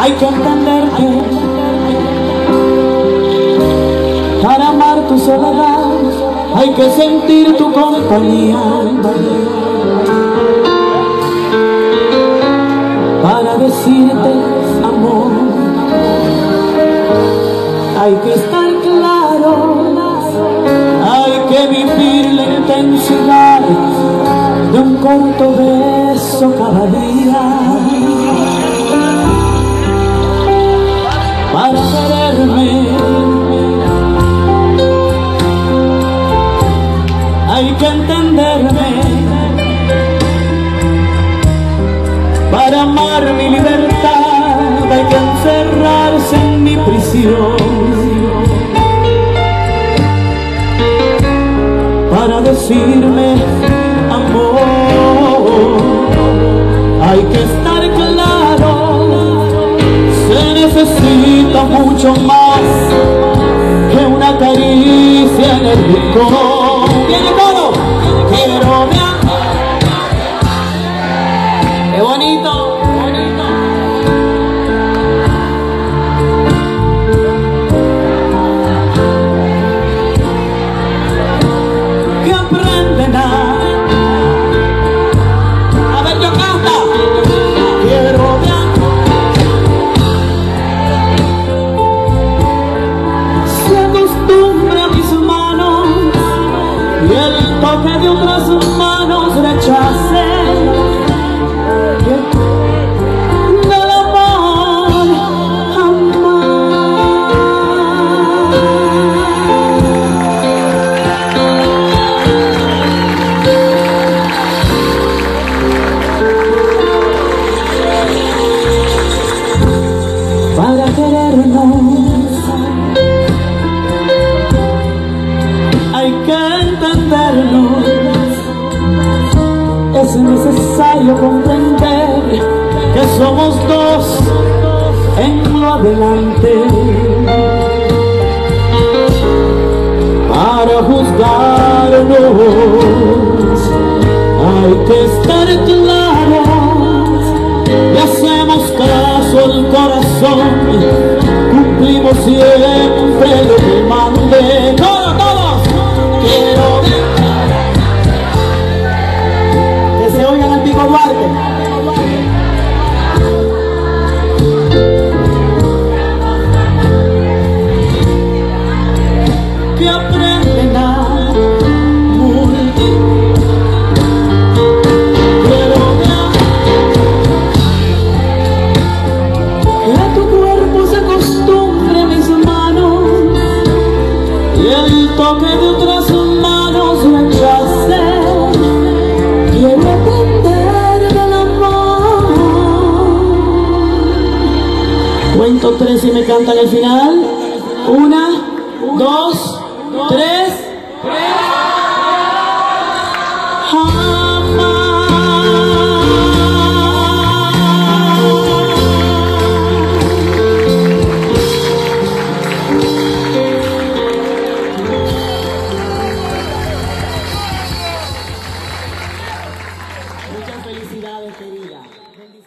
Hay que entenderte para amar tu soledad. Hay que sentir tu compañía para decirte amor. Hay que estar claro, hay que vivir la intensidad de un corto beso cada día. Entenderme. Para amar mi libertad hay que encerrarse en mi prisión. Para decirme amor hay que estar claro se necesita mucho más que una caricia en el rincón quiero mi amor es necesario comprender que somos dos en lo adelante. Para juzgarnos hay que estar claros y hacemos caso al corazón cumplimos siempre toque de otras manos rechace quiero aprender del amor. Cuento tres y me cantan el final. Una dos tres Feliz